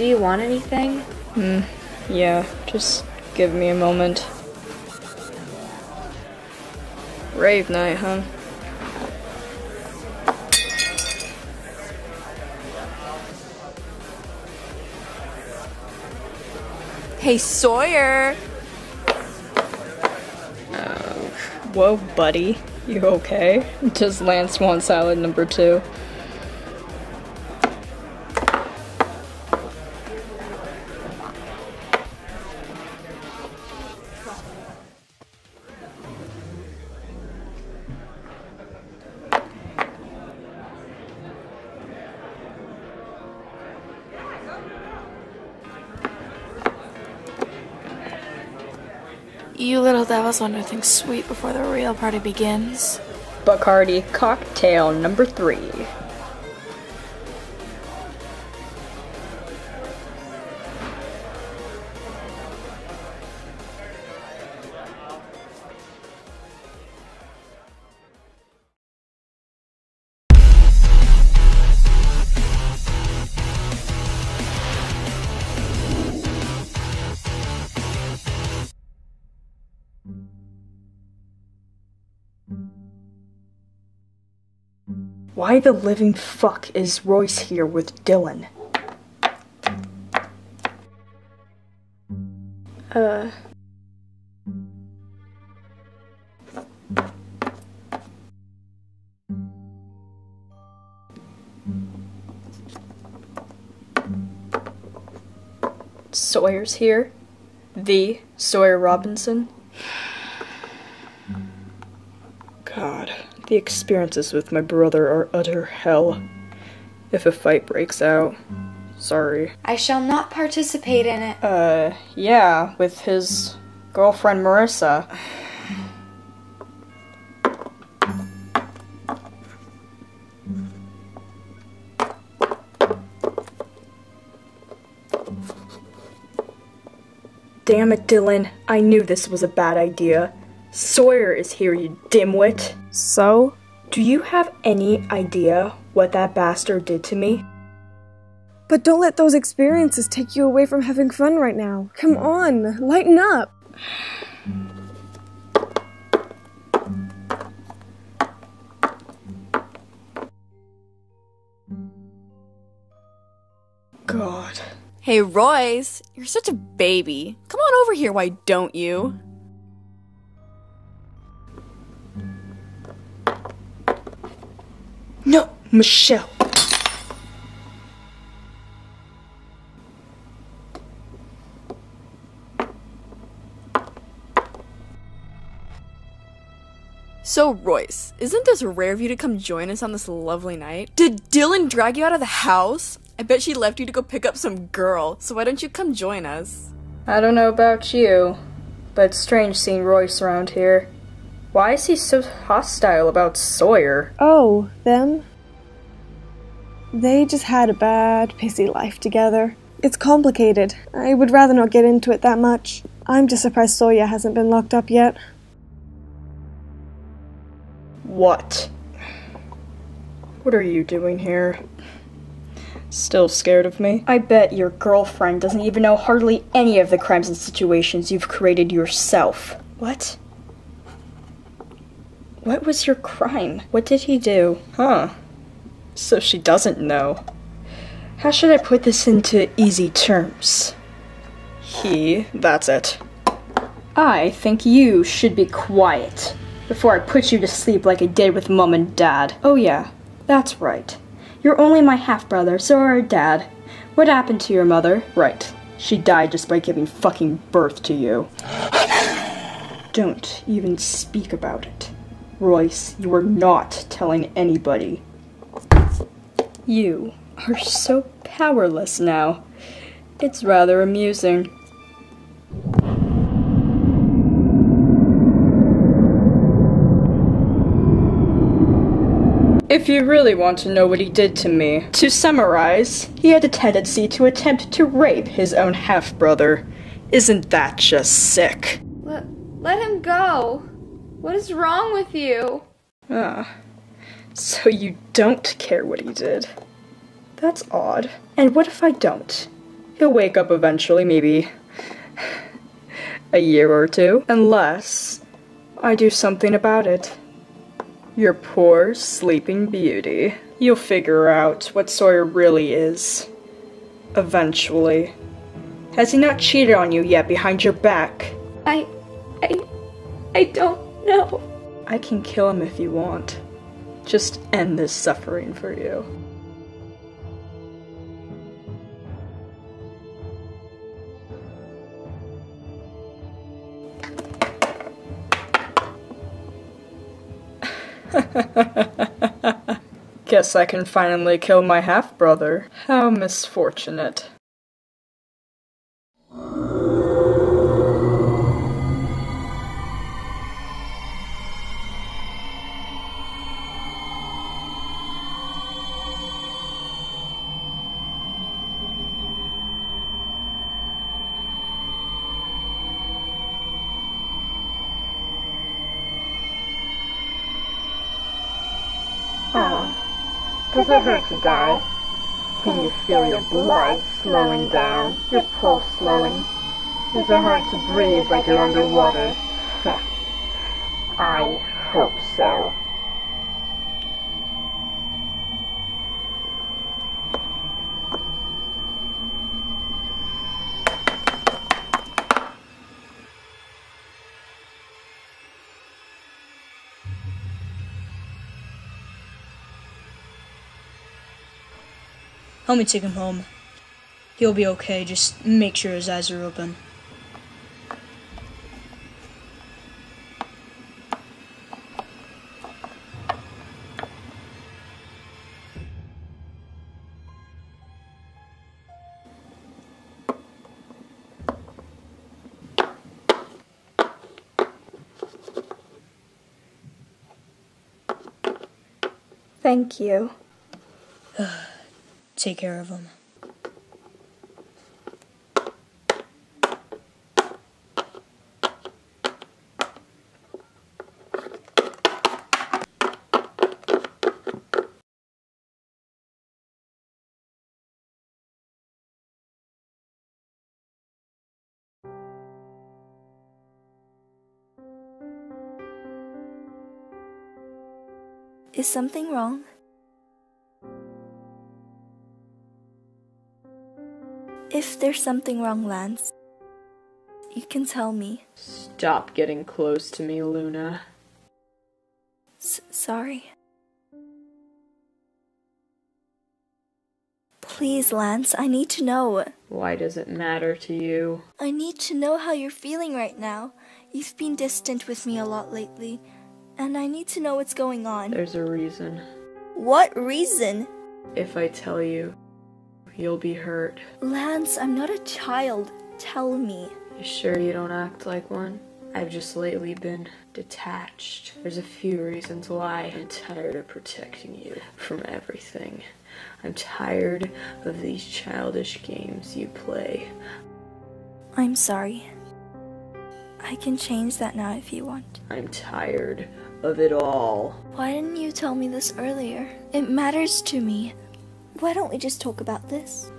Do you want anything? Hmm, yeah, just give me a moment. Rave night, huh? Hey, Sawyer! Whoa, buddy. You okay? Just Lance Swan salad number two. You little devils want anything sweet before the real party begins. Bacardi cocktail number three. Why the living fuck is Royce here with Dylan? Uh. Sawyer's here? The Sawyer Robinson? God, the experiences with my brother are utter hell. If a fight breaks out, sorry. I shall not participate in it. Uh, yeah, with his girlfriend Marissa. Damn it, Dylan. I knew this was a bad idea. Sawyer is here, you dimwit. So? Do you have any idea what that bastard did to me? But don't let those experiences take you away from having fun right now. Come on, lighten up. God. Hey, Royce! You're such a baby. Come on over here, why don't you? No, Michelle. So, Royce, isn't this rare of you to come join us on this lovely night? Did Dylan drag you out of the house? I bet she left you to go pick up some girl, so why don't you come join us? I don't know about you, but it's strange seeing Royce around here. Why is he so hostile about Sawyer? Oh, them? They just had a bad, pissy life together. It's complicated. I would rather not get into it that much. I'm just surprised Sawyer hasn't been locked up yet. What? What are you doing here? Still scared of me? I bet your girlfriend doesn't even know hardly any of the crimes and situations you've created yourself. What? What was your crime? What did he do? Huh. So she doesn't know. How should I put this into easy terms? He, that's it. I think you should be quiet before I put you to sleep like I did with mom and dad. Oh, yeah, that's right. You're only my half brother, so are dad. What happened to your mother? Right. She died just by giving fucking birth to you. Don't even speak about it. Royce, you are not telling anybody. You are so powerless now. It's rather amusing. If you really want to know what he did to me, to summarize, he had a tendency to attempt to rape his own half brother. Isn't that just sick? Let, let him go. What is wrong with you? Ah, so you don't care what he did. That's odd. And what if I don't? He'll wake up eventually, maybe a year or two, unless I do something about it. Your poor sleeping beauty. You'll figure out what Sawyer really is. Eventually. Has he not cheated on you yet behind your back? I. I. I don't know. I can kill him if you want. Just end this suffering for you. Guess I can finally kill my half brother. How misfortunate. Oh. Does it hurt to die? Can you feel your blood slowing down, your pulse slowing? Is it hard to breathe like you're underwater? I hope so. Help me take him home. He'll be okay, just make sure his eyes are open. Thank you. Take care of them. Is something wrong? If there's something wrong, Lance, you can tell me. Stop getting close to me, Luna. S- sorry. Please, Lance, I need to know. Why does it matter to you? I need to know how you're feeling right now. You've been distant with me a lot lately, and I need to know what's going on. There's a reason. What reason? If I tell you, you'll be hurt. Lance, I'm not a child. Tell me. You sure you don't act like one? I've just lately been detached. There's a few reasons why. I'm tired of protecting you from everything. I'm tired of these childish games you play. I'm sorry. I can change that now if you want. I'm tired of it all. Why didn't you tell me this earlier? It matters to me. Why don't we just talk about this?